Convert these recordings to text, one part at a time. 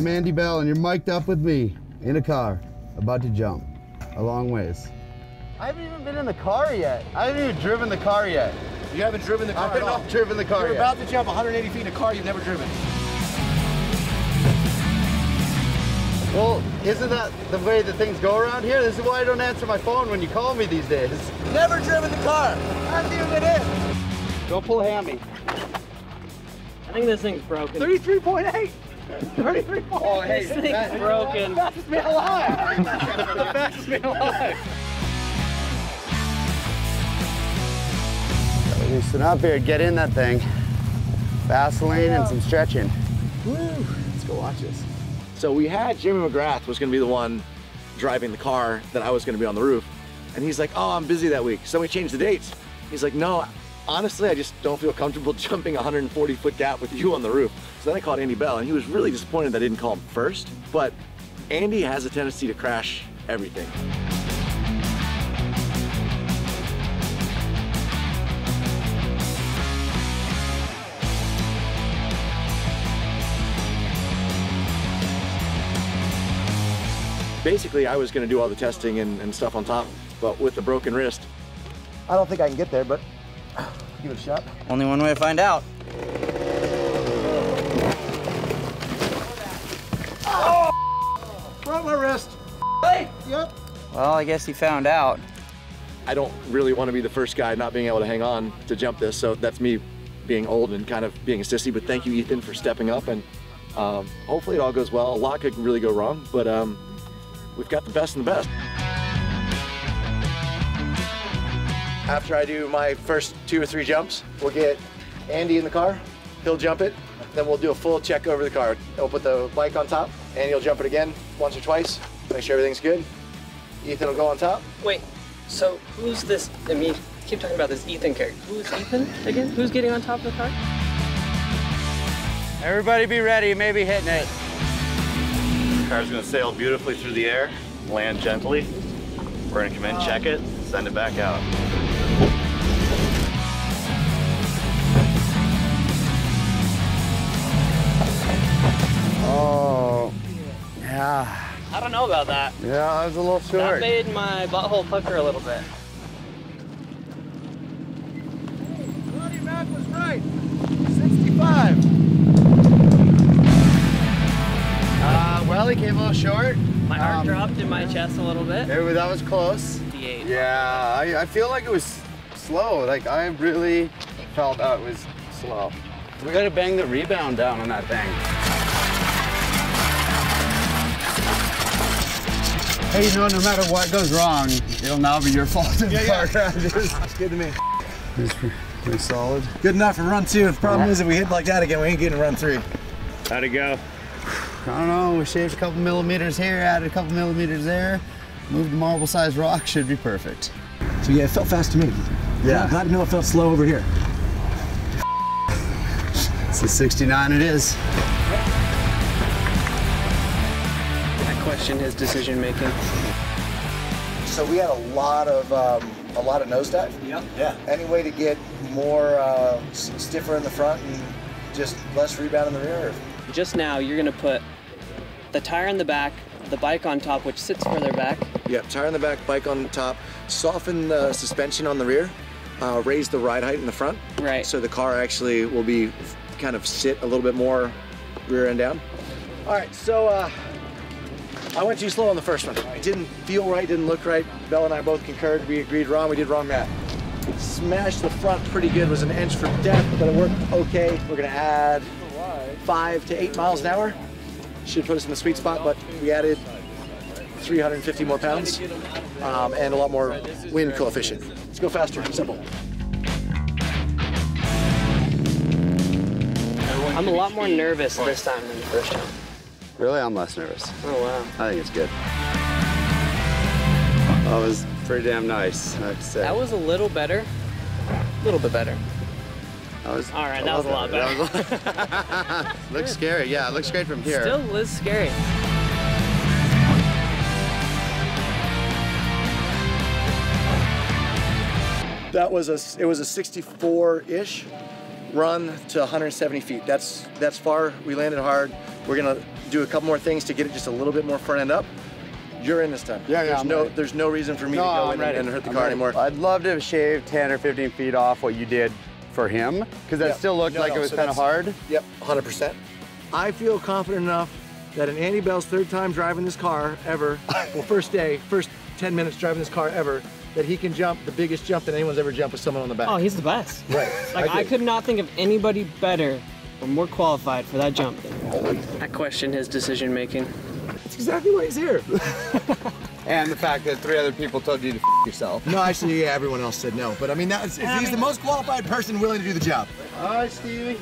I'm Andy Bell, and you're mic'd up with me in a car, about to jump a long ways. I haven't even been in the car yet. I haven't even driven the car yet. You haven't driven the car I have at all. not driven the car You're yet. about to jump 180 feet in a car you've never driven. Well, isn't that the way that things go around here? This is why I don't answer my phone when you call me these days. Never driven the car. I haven't even been in. Go pull a hammy. I think this thing's broken. 33.8. 33.8. Oh, hey, This thing's broken. Fastest man alive. the fastest man alive. Loosen up here, get in that thing. Vaseline and some stretching. Woo. Let's go watch this. So we had Jimmy McGrath was going to be the one driving the car that I was going to be on the roof. And he's like, oh, I'm busy that week. So we changed the dates. He's like, no, honestly, I just don't feel comfortable jumping a 140 foot gap with you on the roof. So then I called Andy Bell and he was really disappointed that I didn't call him first. But Andy has a tendency to crash everything. Basically, I was going to do all the testing and, and stuff on top, but with the broken wrist, I don't think I can get there, but give it a shot. Only one way to find out. Broke my wrist. Yep. Well, I guess he found out. I don't really want to be the first guy not being able to hang on to jump this, so that's me being old and kind of being a sissy. But thank you, Ethen, for stepping up, and um, hopefully it all goes well. A lot could really go wrong, but um, we've got the best and the best. After I do my first two or three jumps, we'll get Andy in the car. He'll jump it. Then we'll do a full check over the car. We'll put the bike on top, and he'll jump it again once or twice. Make sure everything's good. Ethen will go on top. Wait, so who's this? I mean, keep talking about this Ethen character. Who's Ethen again? Who's getting on top of the car? Everybody be ready, maybe hitting it. The car's gonna sail beautifully through the air, land gently. We're gonna come in, check it, send it back out. Oh, yeah. I don't know about that. Yeah, I was a little short. That short. made my butthole pucker a little bit. Bloody Mac was right. 65. Uh, well, he came a little short. My heart Um, dropped in my chest a little bit. It that was close. 58. Yeah, I, I feel like it was slow. Like, I really felt that was slow. We gotta bang the rebound down on that thing. Hey, you know, no matter what goes wrong, it'll now be your fault in Yeah, yeah. the car. It's good to me. It's pretty solid. Good enough for run two. The problem is if we hit like that again, we ain't getting run three. How'd it go? I don't know, we shaved a couple millimeters here, added a couple millimeters there, moved a marble sized rock, should be perfect. So yeah, it felt fast to me. Yeah. Glad to know it felt slow over here. It's a 69 it is. Question his decision making. So we had a lot of um, a lot of nosedive. Yep. Yeah. Any way to get more uh, stiffer in the front and just less rebound in the rear? Just now, you're gonna put the tire in the back, the bike on top, which sits further back. Yep. Tire in the back, bike on top. Soften the suspension on the rear. Uh, raise the ride height in the front. Right. So the car actually will be kind of sit a little bit more rear end down. All right. So uh, I went too slow on the first one. It didn't feel right. Didn't look right. Bell and I both concurred. We agreed wrong. We did wrong that. Smashed the front pretty good. Was an inch for depth, but it worked okay. We're gonna add five to eight miles an hour. Should put us in the sweet spot, but we added 350 more pounds um, and a lot more wind coefficient. Let's go faster. Simple. I'm a lot more nervous this time than the first time. Really, I'm less nervous. Oh wow. I think it's good. Oh, that was pretty damn nice, I have to say. That was a little better. A little bit better. That was All right, that was a lot better. That was- looks scary. Yeah, it looks great from here. Still is scary. That was a it was a 64-ish run to 170 feet. That's that's far. We landed hard. We're gonna do a couple more things to get it just a little bit more front end up. You're in this time. Yeah, yeah, There's I'm no, ready. there's no reason for me No, to go I'm in ready. and, and hurt the I'm car ready. anymore. I'd love to have shaved 10 or 15 feet off what you did for him, because that Yeah. still looked No, like no, it was so kind of hard. Yep, 100%. I feel confident enough that in Andy Bell's third time driving this car ever, well, first day, first 10 minutes driving this car ever, that he can jump the biggest jump that anyone's ever jumped with someone on the back. Oh, he's the best. right. Like I, do. could not think of anybody better or more qualified for that jump than I question his decision making. That's exactly why he's here. And the fact that three other people told you to f yourself. no, actually, yeah, everyone else said no. But I mean, that's, he's the most qualified person willing to do the job. All right, Stevie.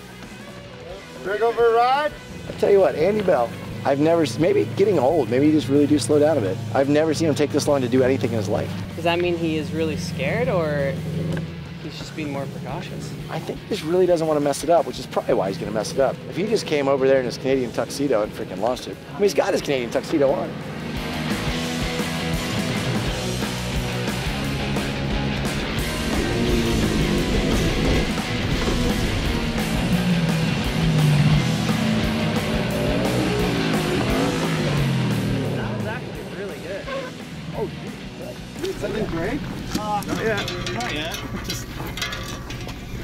Ready to go for a ride? I tell you what, Andy Bell, I've never, maybe getting old, maybe you just really do slow down a bit. I've never seen him take this long to do anything in his life. Does that mean he is really scared or he's just being more precautious? I think he just really doesn't want to mess it up, which is probably why he's going to mess it up. If he just came over there in his Canadian tuxedo and freaking launched it, I mean, he's got his Canadian tuxedo on.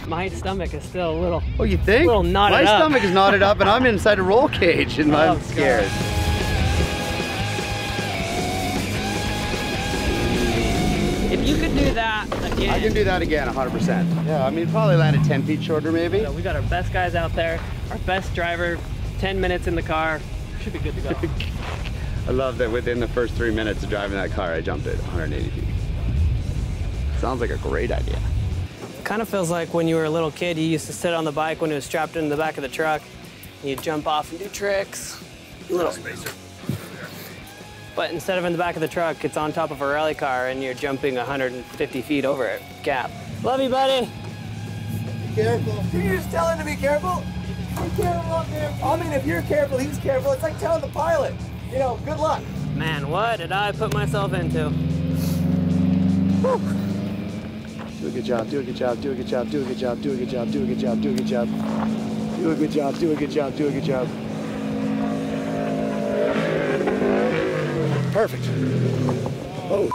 My stomach is still a little. Oh, you think? Little knotted My up. stomach is knotted up, and I'm inside a roll cage, and Oh, I'm God. scared. If you could do that again, I can do that again, 100%. Yeah, I mean, probably landed 10 feet shorter, maybe. So we got our best guys out there, our best driver, 10 minutes in the car. Should be good to go. I love that within the first three minutes of driving that car, I jumped it 180 feet. Sounds like a great idea. kind of feels like when you were a little kid, you used to sit on the bike when it was strapped into the back of the truck. And you'd jump off and do tricks. A Little spacer. But instead of in the back of the truck, it's on top of a rally car and you're jumping 150 feet over a gap. Love you, buddy. Be Careful. Can you just tell him to be careful? Be careful, careful. I mean, if you're careful, he's careful. It's like telling the pilot, you know, good luck. Man, what did I put myself into? Do a good job, do a good job, do a good job, do a good job, do a good job, do a good job, do a good job. Do a good job, do a good job, do a good job. Perfect. Oh.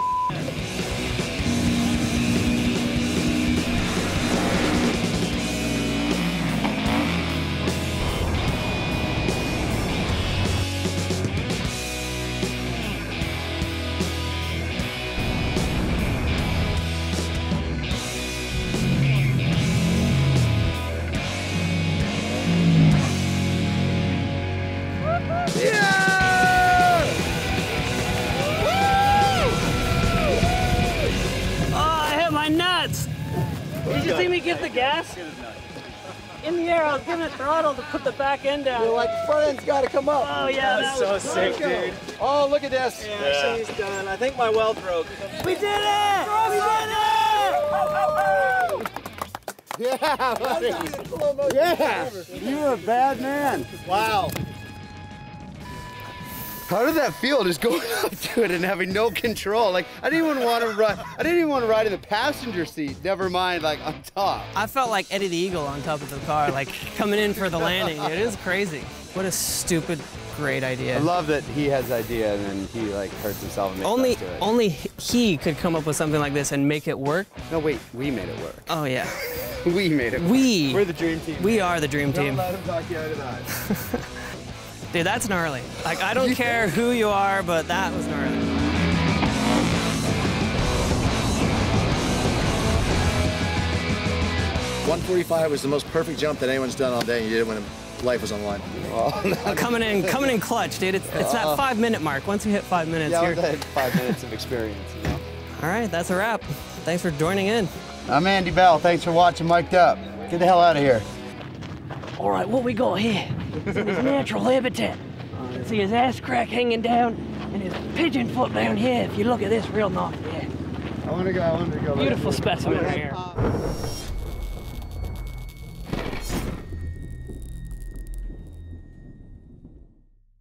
I was giving it throttle to put the back end down. You're like, front end's gotta come up. Oh yeah, that was so sick, dude. Oh, look at this. Yeah, she's done. I think my weld broke. We did it! We did it! Yeah, buddy. Yeah. You're a bad man. Wow. How did that feel just going up to it and having no control? Like I didn't even want to ride. I didn't even want to ride in the passenger seat. Never mind, like on top. I felt like Eddie the Eagle on top of the car, like coming in for the landing. It is crazy. What a stupid, great idea. I love that he has the idea and then he like hurts himself and makes Only, us do it. only he could come up with something like this and make it work. No, wait, we made it work. Oh yeah, We made it work. we We're the dream team. we are the dream team. Don't let him talk you out of that. Dude, that's gnarly. Like I don't care who you are, but that was gnarly. One forty-five was the most perfect jump that anyone's done all day. and You did it when life was on the line. Coming in, coming in clutch, dude. It's, it's that uh-huh. five minute mark. Once you hit five minutes, Yeah, you're. with that five minutes of experience, you know? All right, that's a wrap. Thanks for joining in. I'm Andy Bell. Thanks for watching Mic'd Up. Get the hell out of here. All right, what we got here is in his natural habitat. You can See his ass crack hanging down and his pigeon foot down here. If you look at this real knock, yeah. I want to go. I want to go. Beautiful specimen right here.